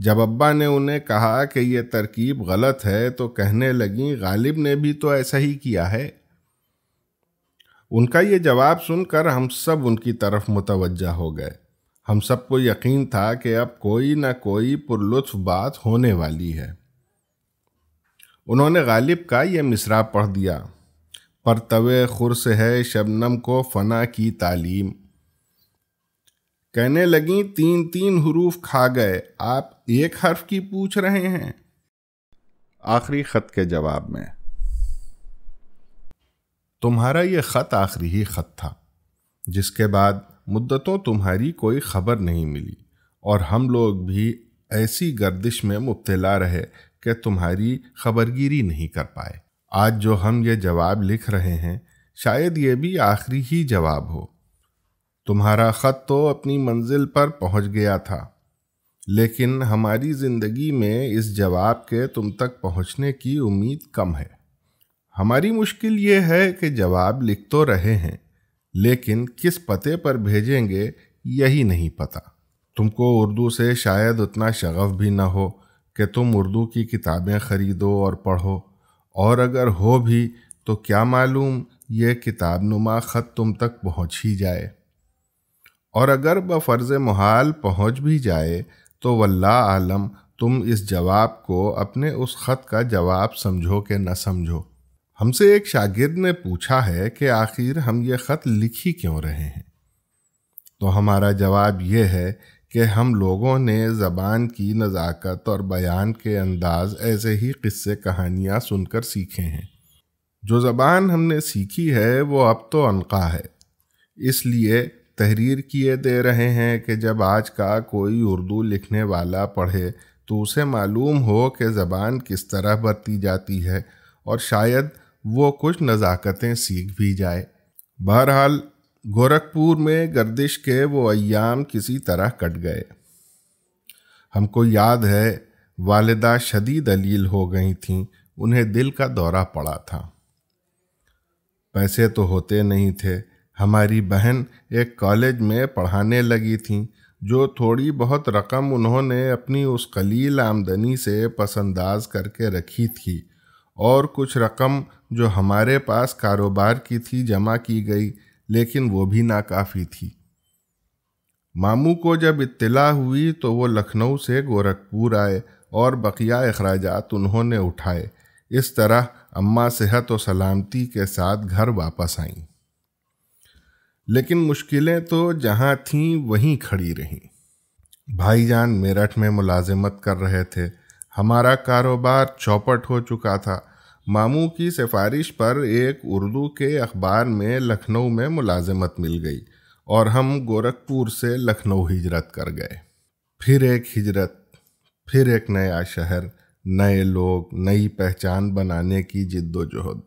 जब अब्बा ने उन्हें कहा कि यह तरकीब गलत है तो कहने लगी, गालिब ने भी तो ऐसा ही किया है। उनका ये जवाब सुनकर हम सब उनकी तरफ़ मुतवजा हो गए। हम सबको यकीन था कि अब कोई ना कोई पुरलुत्फ बात होने वाली है। उन्होंने गालिब का यह मिसरा पढ़ दिया। पर तवे खुर्स है शबनम को फना की तालीम। कहने लगी, तीन तीन हरूफ खा गए, आप एक हर्फ की पूछ रहे हैं। आखिरी खत के जवाब में। तुम्हारा ये ख़त आखिरी ही ख़त था, जिसके बाद मुद्दतों तुम्हारी कोई खबर नहीं मिली, और हम लोग भी ऐसी गर्दिश में मुब्तला रहे कि तुम्हारी खबरगिरी नहीं कर पाए। आज जो हम ये जवाब लिख रहे हैं, शायद ये भी आखिरी ही जवाब हो। तुम्हारा ख़त तो अपनी मंजिल पर पहुँच गया था। लेकिन हमारी ज़िंदगी में इस जवाब के तुम तक पहुँचने की उम्मीद कम है। हमारी मुश्किल ये है कि जवाब लिख तो रहे हैं, लेकिन किस पते पर भेजेंगे यही नहीं पता। तुमको उर्दू से शायद उतना शगफ भी ना हो कि तुम उर्दू की किताबें ख़रीदो और पढ़ो। और अगर हो भी तो क्या मालूम ये किताब नुमा ख़त तुम तक पहुँच ही जाए। और अगर बफ़र्ज़ महाल पहुँच भी जाए तो वल्ला आलम, तुम इस जवाब को अपने उस ख़त का जवाब समझो कि न समझो। हमसे एक शागिर्द ने पूछा है कि आखिर हम ये ख़त लिख ही क्यों रहे हैं? तो हमारा जवाब ये है कि हम लोगों ने ज़बान की नज़ाकत और बयान के अंदाज ऐसे ही किस्से कहानियाँ सुनकर सीखे हैं। जो ज़बान हमने सीखी है, वो अब तो अनका है। इसलिए तहरीर किए दे रहे हैं कि जब आज का कोई उर्दू लिखने वाला पढ़े तो उसे मालूम हो कि ज़बान किस तरह बरती जाती है और शायद वो कुछ नज़ाकतें सीख भी जाए। बहरहाल, गोरखपुर में गर्दिश के वो अयाम किसी तरह कट गए। हमको याद है, वालदा शदीद अलील हो गई थीं, उन्हें दिल का दौरा पड़ा था। पैसे तो होते नहीं थे हमारी बहन एक कॉलेज में पढ़ाने लगी थी, जो थोड़ी बहुत रकम उन्होंने अपनी उस कलील आमदनी से पसंदाज करके रखी थी और कुछ रकम जो हमारे पास कारोबार की थी जमा की गई, लेकिन वो भी नाकाफ़ी थी। मामू को जब इत्तला हुई तो वो लखनऊ से गोरखपुर आए और बकिया अखराज उन्होंने उठाए। इस तरह अम्मा सेहत और सलामती के साथ घर वापस आईं। लेकिन मुश्किलें तो जहाँ थीं, वहीं खड़ी रहीं। भाईजान मेरठ में मुलाजिमत कर रहे थे। हमारा कारोबार चौपट हो चुका था। मामू की सिफारिश पर एक उर्दू के अखबार में लखनऊ में मुलाजमत मिल गई और हम गोरखपुर से लखनऊ हिजरत कर गए। फिर एक हिजरत, फिर एक नया शहर, नए लोग, नई पहचान बनाने की जिद्दोजहद।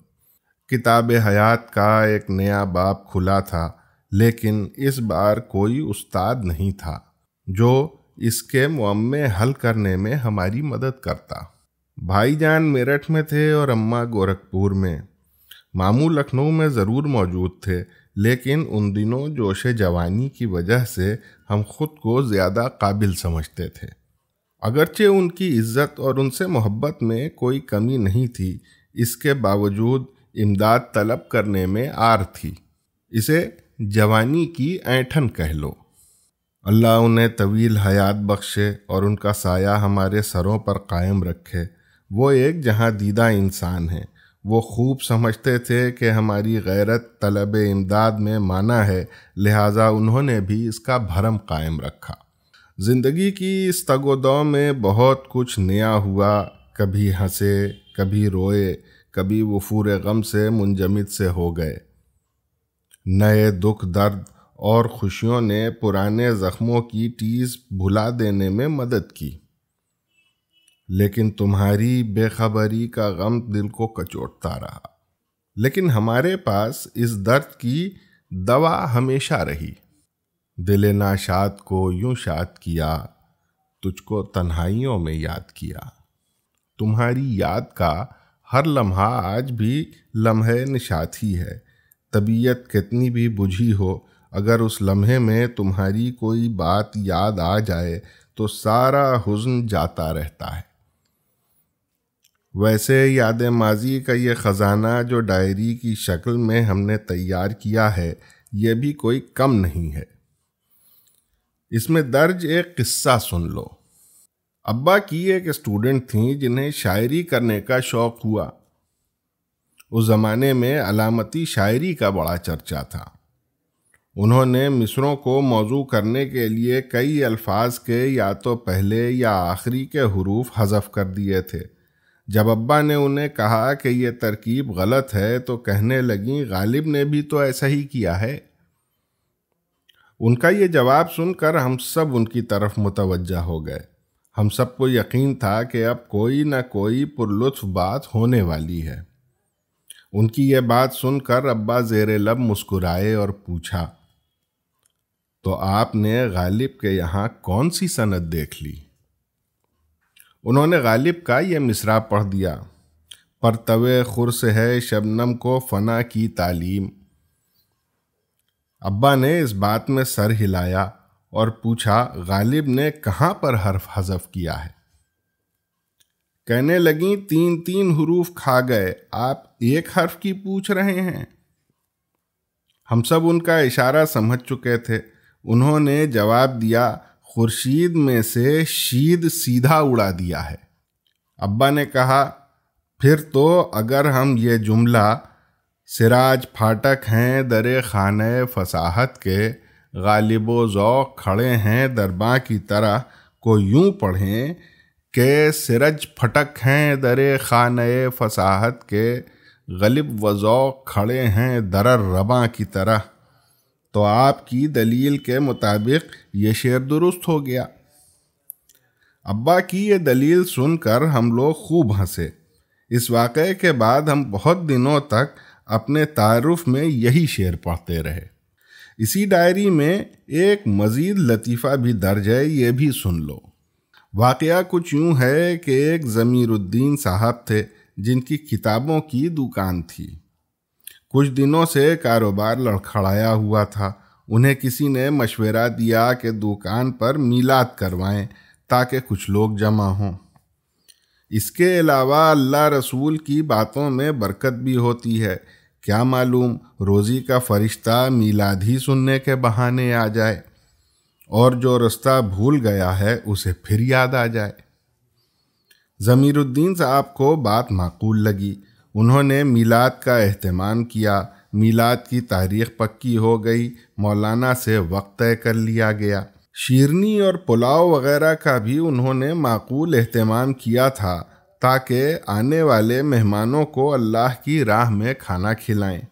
किताब हयात का एक नया बाब खुला था। लेकिन इस बार कोई उस्ताद नहीं था, जो इसके मुआमे हल करने में हमारी मदद करता। भाईजान मेरठ में थे और अम्मा गोरखपुर में। मामू लखनऊ में ज़रूर मौजूद थे, लेकिन उन दिनों जोश जवानी की वजह से हम खुद को ज़्यादा काबिल समझते थे। अगरचे उनकी इज़्ज़त और उनसे मोहब्बत में कोई कमी नहीं थी, इसके बावजूद इमदाद तलब करने में आर थी। इसे जवानी की ऐठन कह लो। अल्लाह उन्हें तवील हयात बख्शे और उनका साया हमारे सरों पर कायम रखे। वो एक जहाँ दीदा इंसान है। वो खूब समझते थे कि हमारी गैरत तलब इमदाद में माना है, लिहाजा उन्होंने भी इसका भरम कायम रखा। ज़िंदगी की इस तगोदौ में बहुत कुछ नया हुआ। कभी हंसे, कभी रोए, कभी वफूर गम से मुंजमिद से हो गए। नए दुख, दर्द और खुशियों ने पुराने ज़ख्मों की टीस भुला देने में मदद की। लेकिन तुम्हारी बेखबरी का गम दिल को कचोटता रहा। लेकिन हमारे पास इस दर्द की दवा हमेशा रही। दिल नाशाद को यूँ शाद किया, तुझको तन्हाइयों में याद किया। तुम्हारी याद का हर लम्हा आज भी लम्हे निशात ही है। तबीयत कितनी भी बुझी हो, अगर उस लम्हे में तुम्हारी कोई बात याद आ जाए तो सारा हुज्न जाता रहता है। वैसे याद माजी का ये ख़जाना जो डायरी की शक्ल में हमने तैयार किया है, ये भी कोई कम नहीं है। इसमें दर्ज एक किस्सा सुन लो। अब्बा की एक स्टूडेंट थी जिन्हें शायरी करने का शौक हुआ। उस ज़माने में अलामती शायरी का बड़ा चर्चा था। उन्होंने मिसरों को मौजू करने के लिए कई अल्फाज के या तो पहले या आखिरी के हरूफ हजफ कर दिए थे। जब अब्बा ने उन्हें कहा कि यह तरकीब गलत है तो कहने लगी, गालिब ने भी तो ऐसा ही किया है। उनका ये जवाब सुनकर हम सब उनकी तरफ़ मुतवजा हो गए। हम सबको यकीन था कि अब कोई ना कोई पुरलुत्फ बात होने वाली है। उनकी यह बात सुनकर अब्बा जेर लब मुस्कुराए और पूछा तो आपने गालिब के यहाँ कौन सी सनत देख ली? उन्होंने गालिब का यह मिसरा पढ़ दिया, पर तवे खुर्स है शबनम को फना की तालीम। अब्बा ने इस बात में सर हिलाया और पूछा, गालिब ने कहाँ पर हर्फ हजफ किया है? कहने लगी तीन तीन हरूफ खा गए। आप एक हर्फ की पूछ रहे हैं? हम सब उनका इशारा समझ चुके थे। उन्होंने जवाब दिया, खुर्शीद में से शीद सीधा उड़ा दिया है। अब्बा ने कहा, फिर तो अगर हम ये जुमला सिराज फाटक हैं दर खान फसाहत के, गालिब ज़ौक खड़े हैं दरबा की तरह, को यूँ पढ़ें के सिरज फटक हैं दर खान फसाहत के। गलिब वज़ौक खड़े हैं दरर रबा की तरह। तो आपकी दलील के मुताबिक ये शेर दुरुस्त हो गया। अब्बा की ये दलील सुनकर हम लोग खूब हंसे। इस वाक़े के बाद हम बहुत दिनों तक अपने तारुफ में यही शेर पढ़ते रहे। इसी डायरी में एक मज़ीद लतीफ़ा भी दर्ज है, ये भी सुन लो। वाक़ कुछ यूँ है कि एक ज़मीरुद्दीन साहब थे, जिनकी किताबों की दुकान थी। कुछ दिनों से कारोबार लड़खड़ाया हुआ था। उन्हें किसी ने मशवरा दिया कि दुकान पर मीलाद करवाएँ, ताकि कुछ लोग जमा हों। इसके अलावा अल्लाह रसूल की बातों में बरकत भी होती है। क्या मालूम रोज़ी का फरिश्ता मीलाद ही सुनने के बहाने आ जाए। और जो रास्ता भूल गया है, उसे फिर याद आ जाए। ज़मीरुद्दीन साहब को बात माकूल लगी। उन्होंने मीलाद का अहतमाम किया। मीलाद की तारीख पक्की हो गई। मौलाना से वक्त तय कर लिया गया। शीरनी और पुलाव वगैरह का भी उन्होंने माकूल अहतमाम किया था, ताकि आने वाले मेहमानों को अल्लाह की राह में खाना खिलाएँ।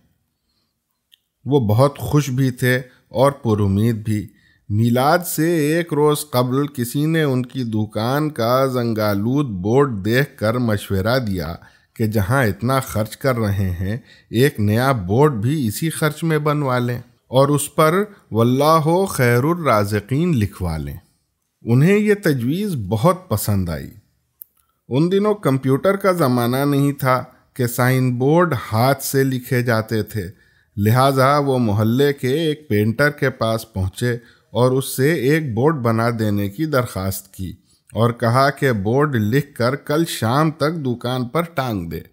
वो बहुत खुश भी थे और पुरुद भी। मीलाद से एक रोज़ कबल किसी ने उनकी दुकान का जंगालूद बोर्ड देख कर मशवरा दिया कि जहाँ इतना खर्च कर रहे हैं, एक नया बोर्ड भी इसी खर्च में बनवा लें और उस पर वल्लाह खैरुर्राजकीन लिखवा लें। उन्हें ये तजवीज़ बहुत पसंद आई। उन दिनों कंप्यूटर का ज़माना नहीं था कि साइन बोर्ड हाथ से लिखे जाते थे। लिहाजा वो मोहल्ले के एक पेंटर के पास पहुँचे और उससे एक बोर्ड बना देने की दरख्वास्त की और कहा कि बोर्ड लिखकर कल शाम तक दुकान पर टांग दे।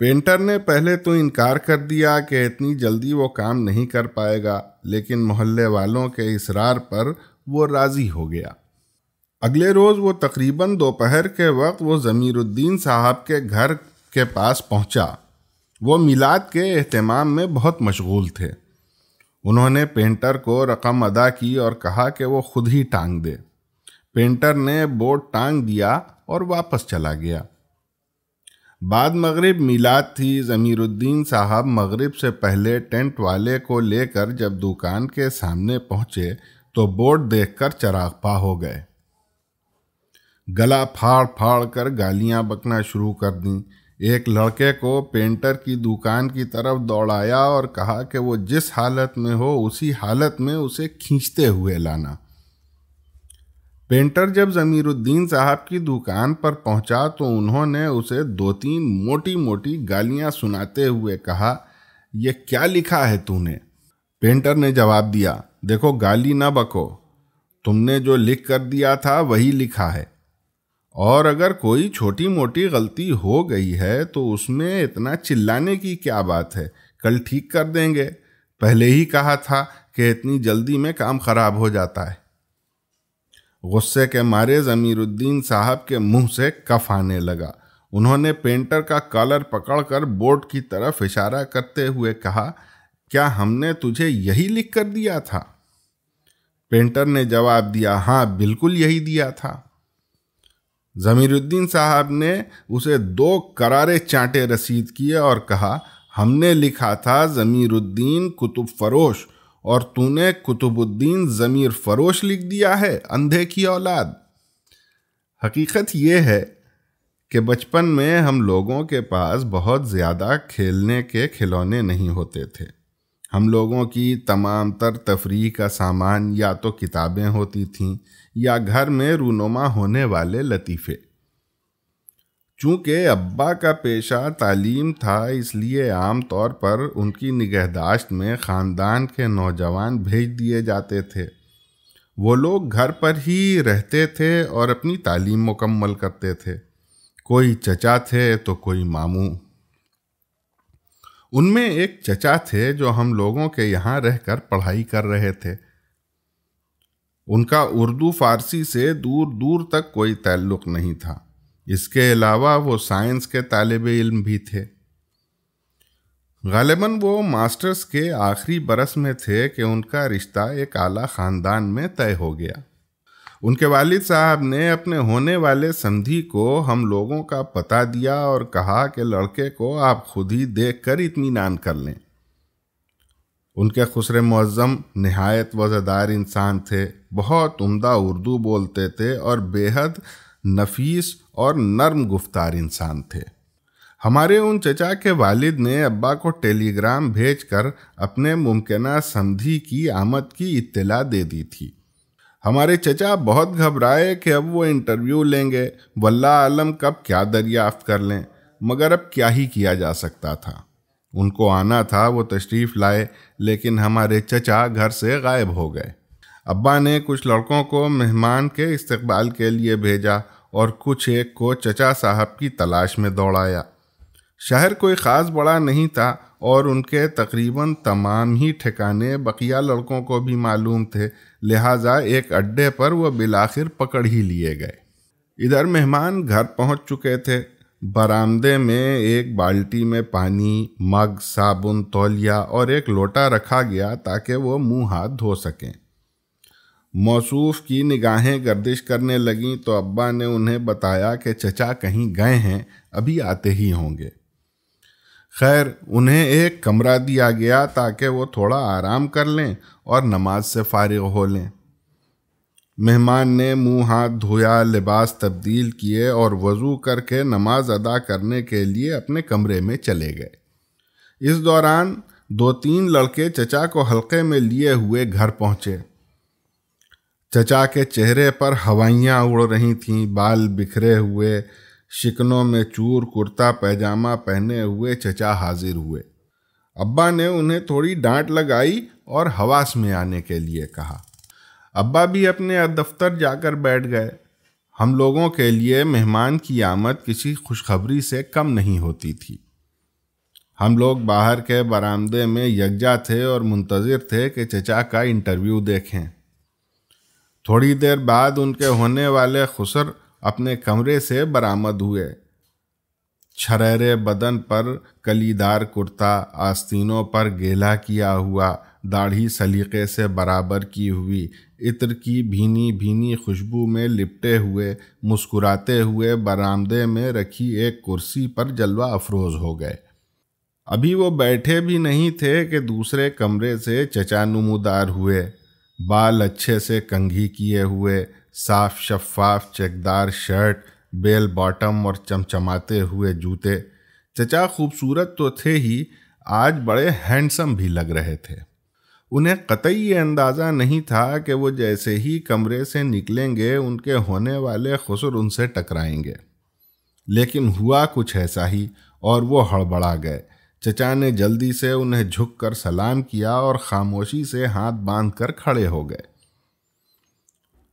पेंटर ने पहले तो इनकार कर दिया कि इतनी जल्दी वो काम नहीं कर पाएगा, लेकिन मोहल्ले वालों के इसरार पर वो राज़ी हो गया। अगले रोज़ वो तकरीबन दोपहर के वक्त वो ज़मीरुद्दीन साहब के घर के पास पहुँचा। वो मिलाद के अहतमाम में बहुत मशगूल थे। उन्होंने पेंटर को रकम अदा की और कहा कि वो खुद ही टांग दे। पेंटर ने बोर्ड टांग दिया और वापस चला गया। बाद मगरिब मिलाद थी। ज़मीरुद्दीन साहब मगरिब से पहले टेंट वाले को लेकर जब दुकान के सामने पहुँचे तो बोर्ड देखकर चरागपा हो गए। गला फाड़ फाड़ कर गालियाँ बकना शुरू कर दी। एक लड़के को पेंटर की दुकान की तरफ़ दौड़ाया और कहा कि वो जिस हालत में हो, उसी हालत में उसे खींचते हुए लाना। पेंटर जब ज़मीरुद्दीन साहब की दुकान पर पहुँचा तो उन्होंने उसे दो तीन मोटी मोटी गालियाँ सुनाते हुए कहा यह क्या लिखा है तूने? पेंटर ने जवाब दिया, देखो, गाली ना बको तुमने जो लिख कर दिया था, वही लिखा है। और अगर कोई छोटी मोटी गलती हो गई है तो उसमें इतना चिल्लाने की क्या बात है? कल ठीक कर देंगे। पहले ही कहा था कि इतनी जल्दी में काम खराब हो जाता है। गुस्से के मारे जमीरुद्दीन साहब के मुँह से कफ आने लगा। उन्होंने पेंटर का कॉलर पकड़कर बोर्ड की तरफ़ इशारा करते हुए कहा, क्या हमने तुझे यही लिख कर दिया था? पेंटर ने जवाब दिया हाँ बिल्कुल यही दिया था। जमीरुद्दीन साहब ने उसे दो करारे चांटे रसीद किए और कहा, हमने लिखा था जमीरुद्दीन कुतुब फरोश और तूने कुतुबुद्दीन ज़मीर फरोश लिख दिया है, अंधे की औलाद। हकीकत यह है कि बचपन में हम लोगों के पास बहुत ज़्यादा खेलने के खिलौने नहीं होते थे। हम लोगों की तमाम तर तफरी का सामान या तो किताबें होती थीं या घर में रूनुमा होने वाले लतीफ़े। चूँकि अब्बा का पेशा तालीम था, इसलिए आम तौर पर उनकी निगहदाश्त में ख़ानदान के नौजवान भेज दिए जाते थे। वो लोग घर पर ही रहते थे और अपनी तालीम मुकम्मल करते थे। कोई चचा थे तो कोई मामू। उनमें एक चचा थे जो हम लोगों के यहाँ रहकर पढ़ाई कर रहे थे। उनका उर्दू फारसी से दूर दूर तक कोई ताल्लुक़ नहीं था। इसके अलावा वो साइंस के तालब इल्म भी थे। गालिबा वो मास्टर्स के आखिरी बरस में थे कि उनका रिश्ता एक आला ख़ानदान में तय हो गया। उनके वालिद साहब ने अपने होने वाले संधि को हम लोगों का पता दिया और कहा कि लड़के को आप खुद ही देख कर इतमान कर लें। उनके खुसरे मुज़म नहायत वज़ादार इंसान थे, बहुत उम्दा उर्दू बोलते थे और बेहद नफीस और नर्म गुफ्तार इंसान थे। हमारे उन चचा के वालिद ने अब्बा को टेलीग्राम भेजकर अपने मुमकिन संधि की आमद की इत्तला दे दी थी। हमारे चचा बहुत घबराए कि अब वो इंटरव्यू लेंगे। वल्ला आलम कब क्या दरियाफ्त कर लें? मगर अब क्या ही किया जा सकता था? उनको आना था, वो तशरीफ़ लाए, लेकिन हमारे चचा घर से गायब हो गए। अब्बा ने कुछ लड़कों को मेहमान के इस्तकबाल के लिए भेजा और कुछ एक को चचा साहब की तलाश में दौड़ाया। शहर कोई ख़ास बड़ा नहीं था और उनके तकरीबन तमाम ही ठिकाने बकिया लड़कों को भी मालूम थे, लिहाजा एक अड्डे पर वह बिलाखिर पकड़ ही लिए गए। इधर मेहमान घर पहुँच चुके थे। बरामदे में एक बाल्टी में पानी, मग, साबुन, तौलिया और एक लोटा रखा गया ताकि वो मुँह हाथ धो सकें। मौसूफ की निगाहें गर्दिश करने लगीं तो अब्बा ने उन्हें बताया कि चचा कहीं गए हैं, अभी आते ही होंगे। खैर, उन्हें एक कमरा दिया गया ताकि वो थोड़ा आराम कर लें और नमाज़ से फारिग हो लें। मेहमान ने मुँह हाथ धोया, लिबास तब्दील किए और वज़ू करके नमाज़ अदा करने के लिए अपने कमरे में चले गए। इस दौरान दो तीन लड़के चचा को हल्के में लिए हुए घर पहुँचे। चचा के चेहरे पर हवाइयाँ उड़ रही थीं, बाल बिखरे हुए शिकनों में चूर कुर्ता पैजामा पहने हुए चचा हाजिर हुए। अब्बा ने उन्हें थोड़ी डांट लगाई और हवास में आने के लिए कहा। अब्बा भी अपने दफ्तर जाकर बैठ गए। हम लोगों के लिए मेहमान की आमद किसी खुशखबरी से कम नहीं होती थी। हम लोग बाहर के बरामदे में यकजा थे और मुंतज़र थे कि चचा का इंटरव्यू देखें। थोड़ी देर बाद उनके होने वाले खुसर अपने कमरे से बरामद हुए। छरेरे बदन पर कलीदार कुर्ता, आस्तीनों पर गेला किया हुआ, दाढ़ी सलीके से बराबर की हुई, इत्र की भीनी भीनी खुशबू में लिपटे हुए, मुस्कुराते हुए बरामदे में रखी एक कुर्सी पर जलवा अफरोज हो गए। अभी वो बैठे भी नहीं थे कि दूसरे कमरे से चचा नमूदार हुए, बाल अच्छे से कंघी किए हुए साफ़ शफाफ चेकदार शर्ट, बेल बॉटम और चमचमाते हुए जूते। चचा, खूबसूरत तो थे ही, आज बड़े हैंडसम भी लग रहे थे। उन्हें कतई ये अंदाज़ा नहीं था कि वो जैसे ही कमरे से निकलेंगे, उनके होने वाले खुसर उनसे टकराएँगे। लेकिन हुआ कुछ ऐसा ही, और वो हड़बड़ा गए। चचा ने जल्दी से उन्हें झुककर सलाम किया और खामोशी से हाथ बांधकर खड़े हो गए।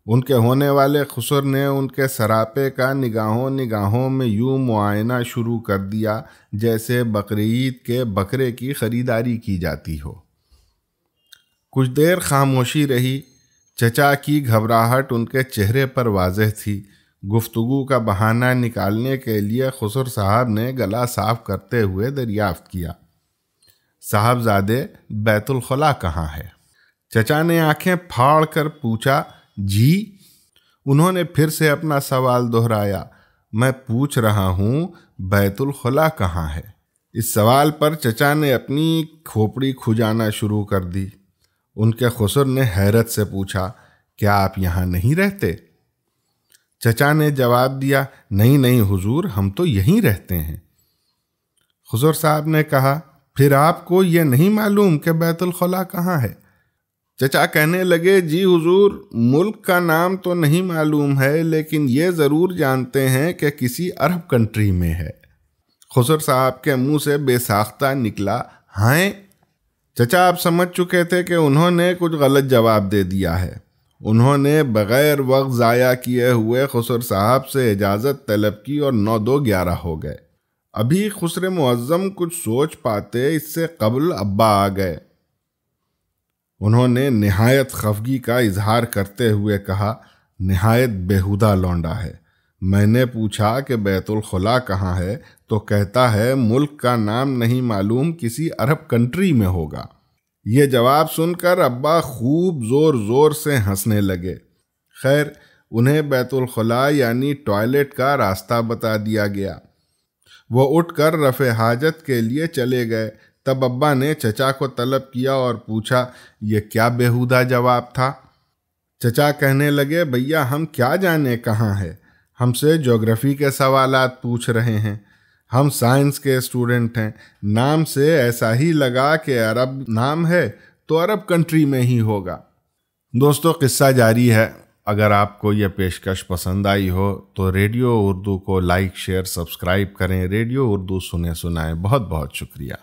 उनके होने वाले खुसर ने उनके सरापे का निगाहों निगाहों में यूँ मुआयना शुरू कर दिया, जैसे बकरीद के बकरे की खरीदारी की जाती हो। कुछ देर खामोशी रही, चचा की घबराहट उनके चेहरे पर वाजह थी। गुफ्तगु का बहाना निकालने के लिए खुसर साहब ने गला साफ़ करते हुए दरियाफ्त किया। साहबजादे बैतुलखला कहाँ है? चचा ने आँखें फाड़ कर पूछा जी? उन्होंने फिर से अपना सवाल दोहराया। मैं पूछ रहा हूँ, बैतुल खला कहाँ है? इस सवाल पर चचा ने अपनी खोपड़ी खुजाना शुरू कर दी। उनके खुसर ने हैरत से पूछा, क्या आप यहाँ नहीं रहते? चचा ने जवाब दिया, नहीं नहीं हुजूर, हम तो यहीं रहते हैं। खुसर साहब ने कहा, फिर आपको यह नहीं मालूम कि बैतुल खला कहाँ है? चचा कहने लगे, जी हुजूर, मुल्क का नाम तो नहीं मालूम है, लेकिन ये ज़रूर जानते हैं कि किसी अरब कंट्री में है. खुसर साहब के मुँह से बेसाख्ता निकला हाँ चचा आप समझ चुके थे कि उन्होंने कुछ गलत जवाब दे दिया है। उन्होंने बग़ैर वक्त ज़ाया किए हुए खुसर साहब से इजाज़त तलब की और नौ दो ग्यारह हो गए। अभी खुसर मुअज़्ज़म कुछ सोच पाते, इससे कबल अब्बा आ गए। उन्होंने नहायत खफगी का इजहार करते हुए कहा, नहायत बेहुदा लौंडा है। मैंने पूछा कि बैतुलखला कहाँ है तो कहता है, मुल्क का नाम नहीं मालूम किसी अरब कंट्री में होगा। ये जवाब सुनकर अब्बा खूब ज़ोर ज़ोर से हंसने लगे। खैर, उन्हें बैतुलखला यानी टॉयलेट का रास्ता बता दिया गया। वो उठकर रफ़ हाजत के लिए चले गए। तब अब्बा ने चचा को तलब किया और पूछा, ये क्या बेहुदा जवाब था? चचा कहने लगे, भैया, हम क्या जाने कहाँ है? हमसे ज्योग्राफी के सवाल पूछ रहे हैं। हम साइंस के स्टूडेंट हैं। नाम से ऐसा ही लगा कि अरब नाम है तो अरब कंट्री में ही होगा। दोस्तों, किस्सा जारी है। अगर आपको यह पेशकश पसंद आई हो तो रेडियो उर्दू को लाइक, शेयर, सब्सक्राइब करें। रेडियो उर्दू सुने सुनाएँ। बहुत बहुत शुक्रिया।